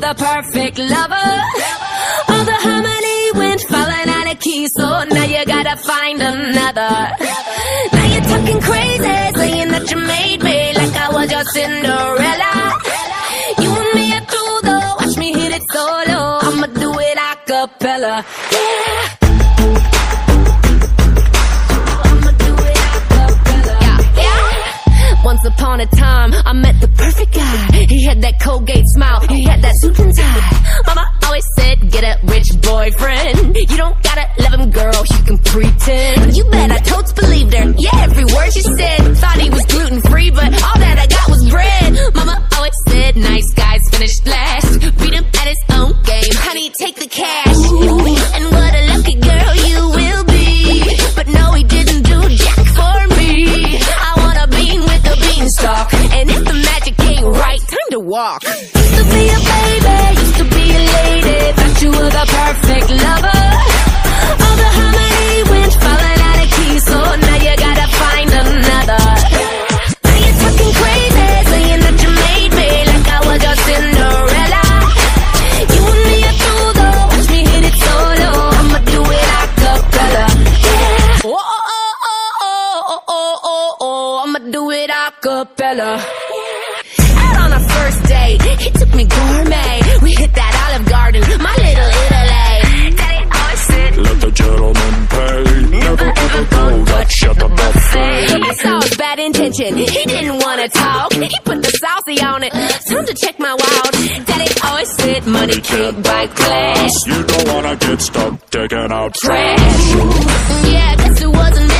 the perfect lover. All the harmony went falling out of key, so now you gotta find another. Now you're talking crazy, saying that you made me like I was your Cinderella. You and me are through though, watch me hit it solo. I'ma do it a cappella. Yeah. Once upon a time, smile, he had that suit and tie. Mama always said, get a rich boyfriend. You don't gotta love him, girl, you can pretend. You bet I totes believed her. Yeah, every word she said. Thought he was gluten free, but all that I got was bread. Mama always said, nice guys finish last. Beat him at his own game. Honey, take the cash. And what a lucky girl you will be. But no, he didn't do jack for me. I want a bean with a beanstalk. And if the magic ain't right, time to walk. Be baby, used to be lady. Thought you were the perfect lover. All the harmony went falling out of key, so now you gotta find another. Now you're talking crazy, saying that you made me like I was Cinderella. You and me are through though, watch me hit it solo. I'ma do it a cappella. Yeah. Oh, oh, oh, oh, oh, oh, oh, oh, I'ma do it a cappella. Out on a first date, he took me gourmet. We hit that Olive Garden, my little Italy. Daddy always said, Let the gentleman pay. Never ever go Dutch at the buffet. I saw his bad intention. He didn't wanna talk. He put the saucy on it. Time to check my wild. Daddy always said money can't buy class. You don't wanna get stuck taking out Trash. Yeah, guess it wasn't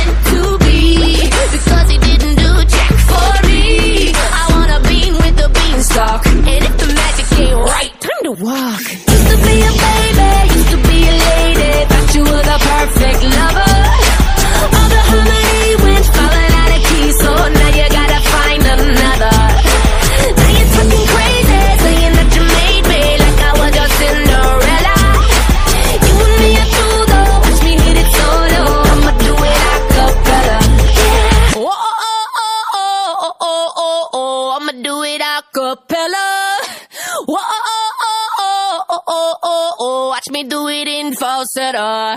me do it in falsetto. Oh,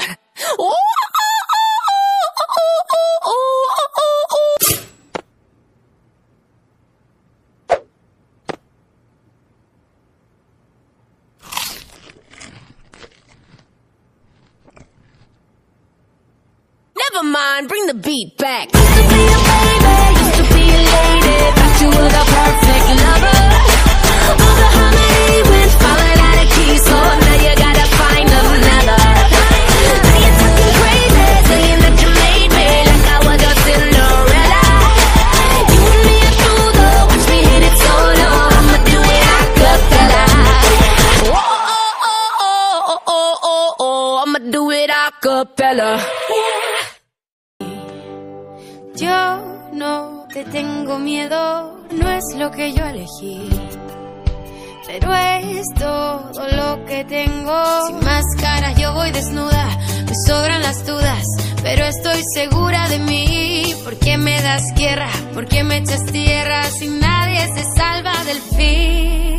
oh, oh, oh, oh, oh, oh, oh. Never mind, bring the beat back. Used to be a baby, used to be a lady. Thought you were the perfect lover. All it a cappella. Yo no te tengo miedo, no es lo que yo elegí. Pero es todo lo que tengo. Sin máscara yo voy desnuda, me sobran las dudas, pero estoy segura de mí. ¿Por qué me das guerra? ¿Por qué me echas tierra si nadie se salva del fin?